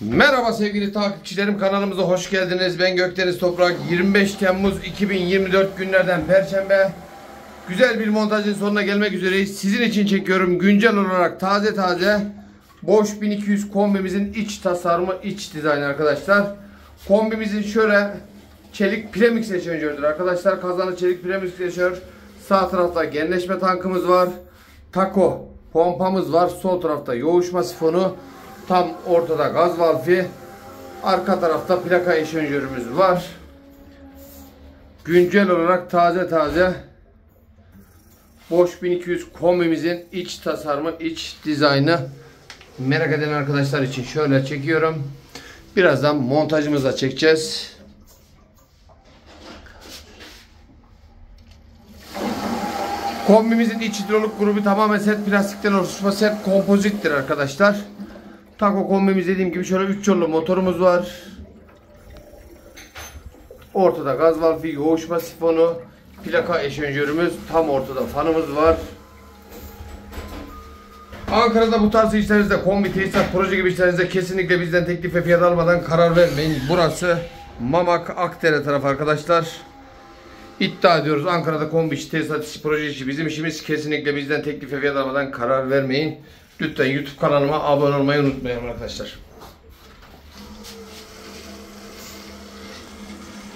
Merhaba sevgili takipçilerim kanalımıza hoş geldiniz. Ben Gökdeniz Toprak 25 Temmuz 2024 günlerden Perşembe Güzel bir montajın sonuna gelmek üzereyiz. Sizin için çekiyorum güncel olarak taze taze Boş 1200 kombimizin iç tasarımı iç dizaynı arkadaşlar. Kombimizin şöyle çelik premix eşanjördür arkadaşlar. Kazanı çelik premix eşanjör. Sağ tarafta genleşme tankımız var. Taco pompamız var. Sol tarafta yoğuşma sifonu. Tam ortada gaz valfi. Arka tarafta plaka eşanjörümüz var. Güncel olarak taze taze Boş 1200 kombimizin iç tasarımı, iç dizaynı merak eden arkadaşlar için şöyle çekiyorum. Birazdan montajımızla çekeceğiz. Kombimizin iç hidrolik grubu tamamen set plastikten oluşma set kompozittir arkadaşlar. Taco kombimiz dediğim gibi şöyle 3 yollu motorumuz var. Ortada gaz valfi, yoğuşma sifonu, plaka eşanjörümüz, tam ortada fanımız var. Ankara'da bu tarz işlerinizde kombi, tesisat, proje gibi işlerinizde kesinlikle bizden teklif ve fiyat almadan karar vermeyin. Burası Mamak Akdere tarafı arkadaşlar. İddia ediyoruz Ankara'da kombi işi, tesisat işi, proje işi bizim işimiz. Kesinlikle bizden teklif ve fiyat almadan karar vermeyin. Lütfen YouTube kanalıma abone olmayı unutmayın arkadaşlar.